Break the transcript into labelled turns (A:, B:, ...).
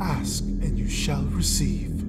A: Ask and you shall receive.